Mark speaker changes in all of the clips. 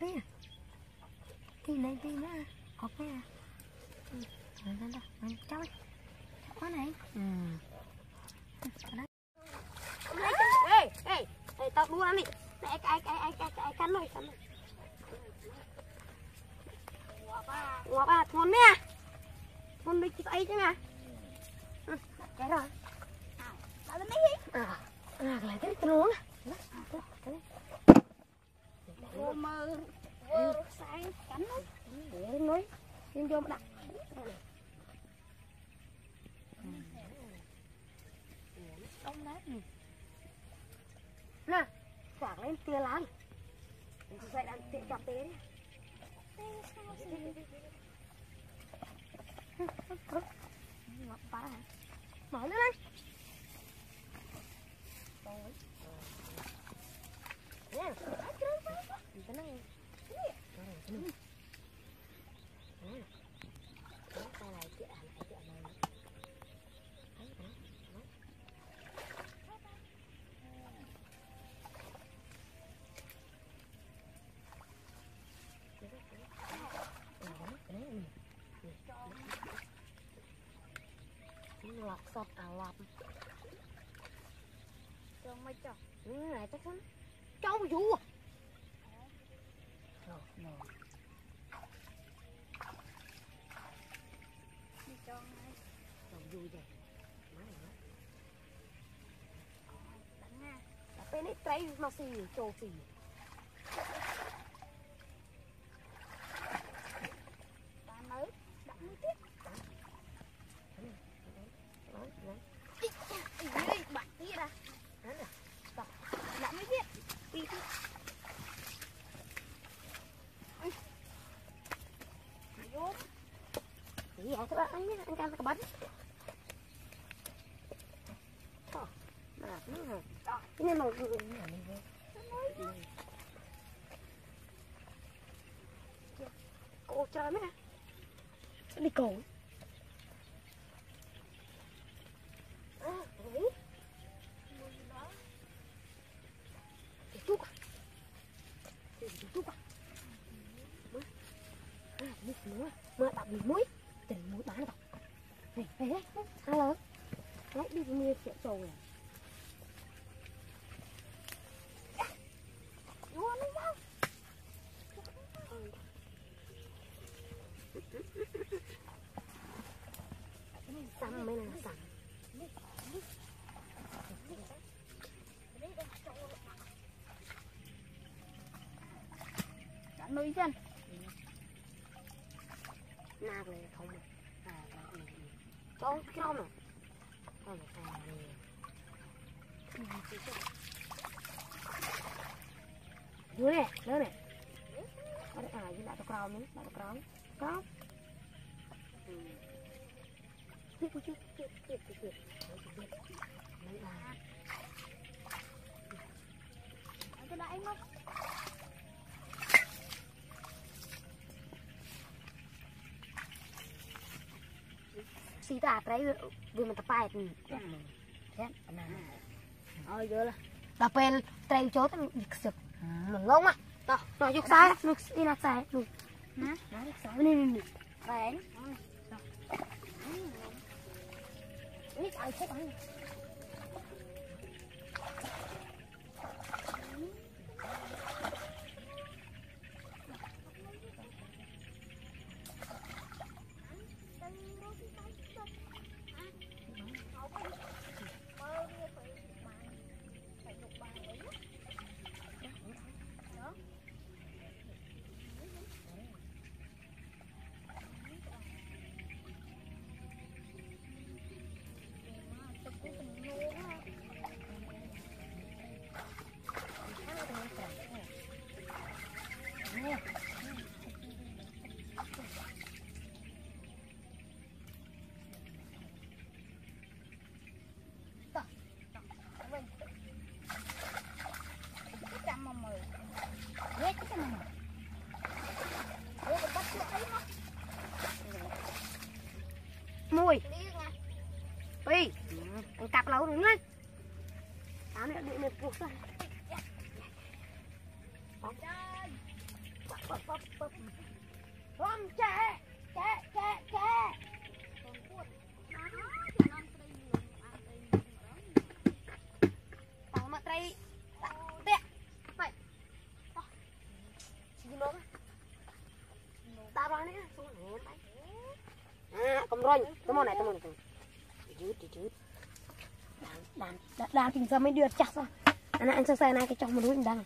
Speaker 1: đây đây tí tí đây tí nữa. Học cái à. Cái đó cháu cháu có này. Ừ. Ê ê ê tao đua đi. Ai ai ai ai ai ai cắn rồi cắn rồi ngọt à? Ngon nè ngon đi chụp ấy chứ nè cái rồi.
Speaker 2: Tao lên mấy
Speaker 1: à à lại cái cái uống vô
Speaker 2: mơ. Vô sáng cánh đó
Speaker 1: nói nhưng vô đặt. Đấy nè quảng lên tia lan vậy đang tiện cà phê mở lên đây Nè, cái này lọc sọt à lọc
Speaker 2: cho mấy chồng?
Speaker 1: Ừ, này chắc chắn cháu vũ à? Vui vậy. Má này nó
Speaker 2: đánh nha.
Speaker 1: Là bên ấy trái mà xì trồ xì
Speaker 2: ta mới đánh mới tiếp
Speaker 1: đó đó
Speaker 2: đi đi bạn đi ra
Speaker 1: đó nè
Speaker 2: đánh mới tiếp
Speaker 1: đi đi
Speaker 2: vô
Speaker 1: anh cam cái bánh Thôi, mà nó hả
Speaker 2: Đó.
Speaker 1: cái này mà cô chơi mấy nè đi cổ à, đấy. Để chút à. Để chút. Tình muối bán đọc. Này, này, này. Alo. Đấy, đi mua triệu trồn này.
Speaker 2: vô nó vô Xăm mới là
Speaker 1: xăm.
Speaker 2: đánh nuôi chân
Speaker 1: Nạc này không à. À, cái này. Cho này rau này. Rau này à này. Dưới này, lớn này. Ở đây à, với lại cái rau nữa, lại cái rau. Rau. Ừ. Tiếp, tiếp, tiếp, ស៊ីទៅអាប្រៃវាមិនតប៉ែតចាណា
Speaker 2: ឲ្យយល់
Speaker 1: ដល់ពេលត្រែងចូលទៅវាខ្សឹបងងមកតោះតោះយកខ្សែនោះអ៊ីណាខ្សែនោះ
Speaker 2: ណា
Speaker 1: ខ្សែនេះនេះ
Speaker 2: ត្រែង
Speaker 1: នេះឲ្យទៅបាន ងណាតាមនេះនេះពុះទៅបង
Speaker 2: ចាយ
Speaker 1: បបបបបបងចាចាចាចា
Speaker 2: បងពួតណាចាំនំត្រីលំអាត្រី
Speaker 1: បងមកត្រី
Speaker 2: ដាក់ពា
Speaker 1: ក់បាច់
Speaker 2: តោះ
Speaker 1: ជីមក
Speaker 2: ត
Speaker 1: ាបងនេះសួរហ្នឹងបាយកុំរញទៅមកណែទៅមកយឺតយឺត ដានដានពីសំមិនយឺតចាស់អាណាអញសង្ស័យណាគេចោះមនុស្សមិនដឹង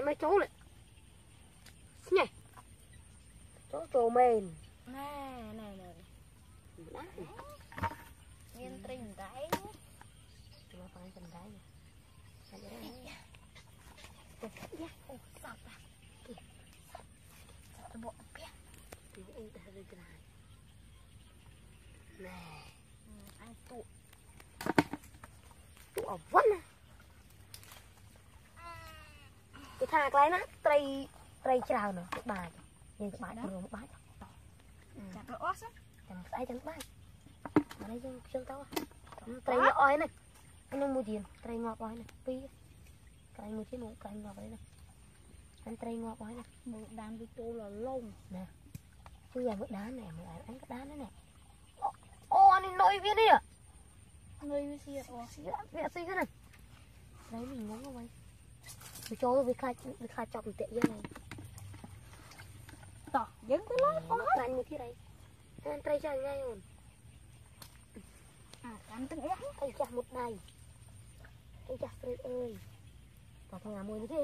Speaker 1: lại mấy chỗ lại nhỉ chỗ chỗ mềm
Speaker 2: nè nè nè miên trình đấy
Speaker 1: chúng ta phải trình đấy phải đấy Hãy
Speaker 2: subscribe cho
Speaker 1: kênh Ghiền Mì Gõ
Speaker 2: Để không bỏ lỡ
Speaker 1: những video hấp dẫn Nè
Speaker 2: Anh tụ
Speaker 1: Tụ ở vắt này ថាកន្លែងណាត្រីត្រីច្រើនក្បាច់យើងក្បាច់រួមបាច់
Speaker 2: ចាក់រអស់
Speaker 1: ចាំស្អីចាំបាច់ឥឡូវយើងខ្ជិលទៅត្រីអស់ហ្នឹងខ្ញុំមួយទៀតត្រីងាប់អស់ហ្នឹងពីរកន្លែងមួយទៀតមកកន្លែងងាប់ហ្នឹងអានត្រីងាប់អស់ហ្នឹង
Speaker 2: មួយដានវាចូលលង
Speaker 1: ណាគឺអាមួយដានណែមួយអានក៏ដានណែអូអានេះនុយវានេះ
Speaker 2: នុយវាស៊ីអត់វា
Speaker 1: ស៊ីហ្នឹងត្រីមិនងងអ្វី វាចូលវាខ្លាចវាខ្លាចចប់បន្ទាក់យើង
Speaker 2: តោះយើងទៅឡើយអស់ហ
Speaker 1: ើយមួយទៀតអីតែត្រីចាញ់ហើយអូន
Speaker 2: អាកាន់ទាំងអស់
Speaker 1: អីចាស់មុតដៃអីចាស់ព្រៃអើយតោះថ្ងៃមួយនេះទេ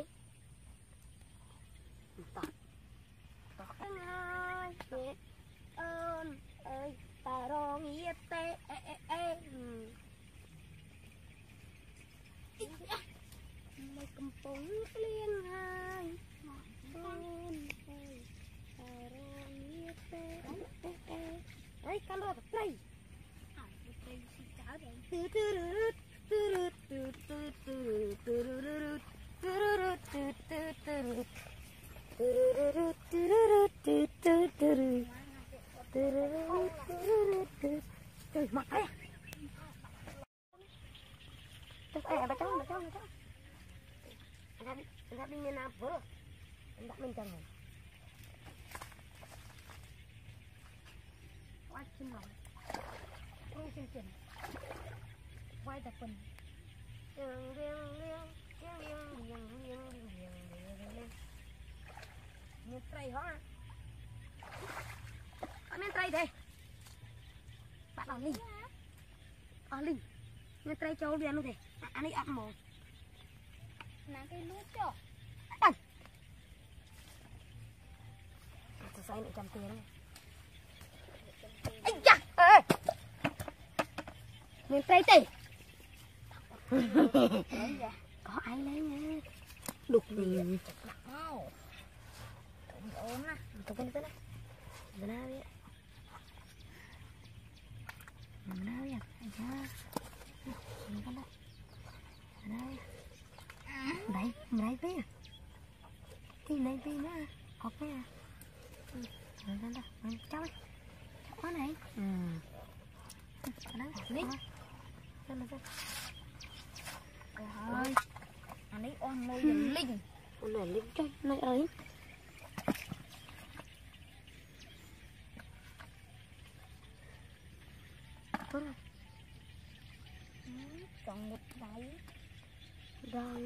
Speaker 1: តោះតោះអើយអូនអើយតារងយាទេអេអេអេ ពងក្លៀងហើយ
Speaker 2: មកប
Speaker 1: ងអើយអរងនេះទេអើយកាន់រត់ត្រី
Speaker 2: អើយត្រីស៊ីចោលទេ
Speaker 1: ទូទូរូតទូរូតទូទូទូទូរូតទូរូតទូទូទូទូរូតទូរូតទូទូទូ
Speaker 2: ទូរូតទូ
Speaker 1: រូតទូទៅមកអីទៅអីបើចង់បើចង់បើចង់ Ang sabi, ang sabi niya na po. Ang daming tangon. White sinong. Kung sinsin. White apon. Ding, ding, ding. Ding, ding, ding, ding, ding, ding, ding, ding. Mình try hả? Con mình try đây. Bạn bảo Linh. Ờ Linh. Mình try cho viên luôn thế. Anh ấy ấp một. Sai lại trăm tiền?
Speaker 2: Anh chà
Speaker 1: Ê! Mình tay tì. Có ai lấy nha? Đục gì?
Speaker 2: Tụi ốm á
Speaker 1: Tụi bên biết á Tụi nó biết Tụi nó biết cháu ơi cháu quá này. Ừ. Nó đi lên lên
Speaker 2: trời ơi anh ấy on lên lên linh.
Speaker 1: On lên linh chơi này. Ừ, ấy
Speaker 2: còn một đáy
Speaker 1: đáy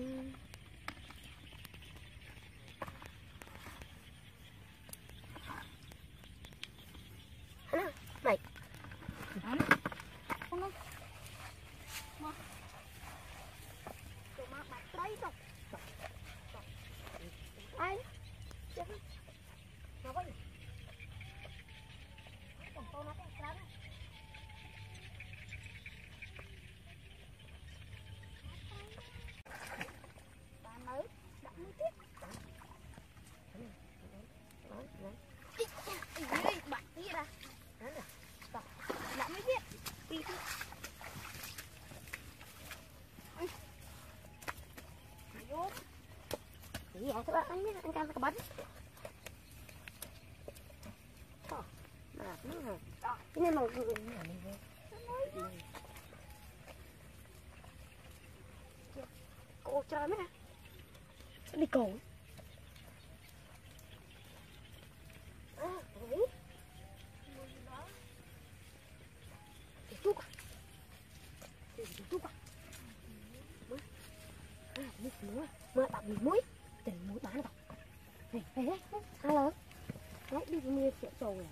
Speaker 1: anh biết anh cam cái bánh. Nó hả cái này mà cô chơi mấy nè đi cổ à, đấy. Để chút à. Để chút à. Mới. À, nước muối. Mới đập bị muối. Tình muối bán đâu. Này, này, này. Alo. Đấy, đi mua triệu trầu này.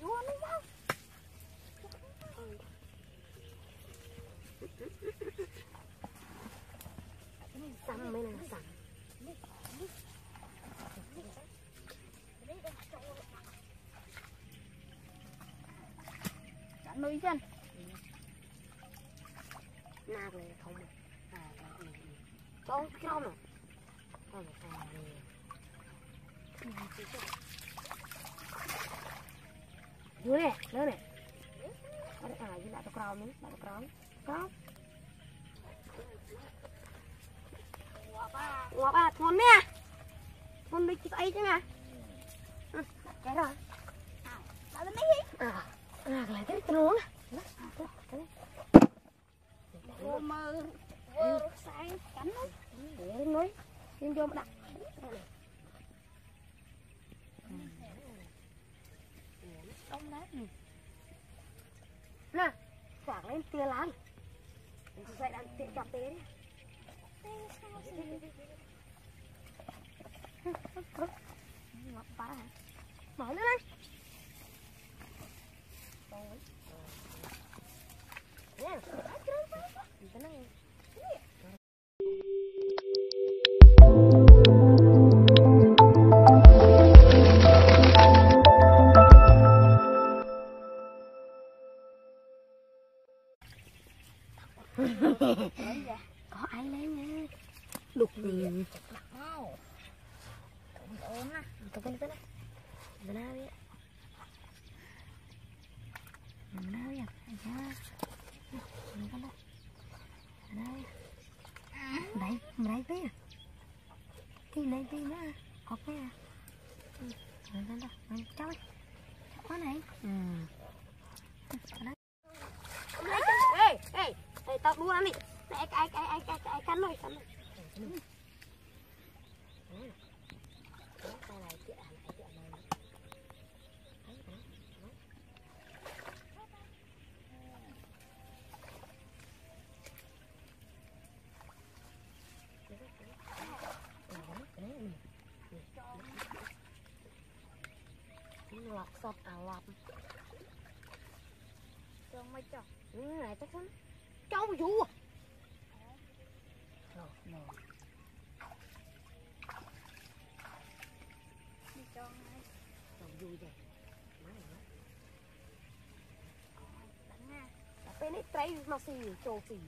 Speaker 2: Luôn đi đâu? Xăm mới là
Speaker 1: xăm.
Speaker 2: Chẳng nuôi
Speaker 1: chân.
Speaker 2: Na về không mà. À, cái này.
Speaker 1: Cho cái đâu mà. Thôi mà à về. Dưới nè, lớn nè. Ở đây, à, với lại tao cầu nữa, lại tao cầu. Cầu. Ngọt à, thôn nè. Thôn đi chụp ấy chứ nè. Ừ, cái rồi.
Speaker 2: Tao lên mấy
Speaker 1: À, à, lại cái cái. Vô
Speaker 2: mơ. Vô sáng cánh.
Speaker 1: Để nói, em vô mà đặt. Đông nát nè. Nè, lên tia lan. Vậy đang tiện cặp tế đi.
Speaker 2: Ngọt
Speaker 1: có ai lấy nha. Đục tiền.
Speaker 2: Wow. Cũng ốm nè.
Speaker 1: Tao cái này. Cái nào vậy? Cái nào vậy? Cái nào? Cái nào? Cái nào vậy? Đấy, đấy tí à? Tí này tí nữa à? Có cái à? Ừ. Rồi, rồi, rồi. Cháu ơi. Cháu có này. Ừ. Đấy. Ê, ê, ê, tao đua ăn đi. Ai, ai, ai, ai, ai, ai cắn rồi, cắn rồi. Tay này, chị, à, này, chị, à, này. Đấy, đấy, đấy lọt sọt à lọt.
Speaker 2: Cho mấy cho.
Speaker 1: ừ, này chắc chắn cháu vụ à. Rồi rồi.
Speaker 2: Đi cho ngay.
Speaker 1: rồi vui vậy. Má này má
Speaker 2: Đánh nha.
Speaker 1: tapi ini tray masih cosi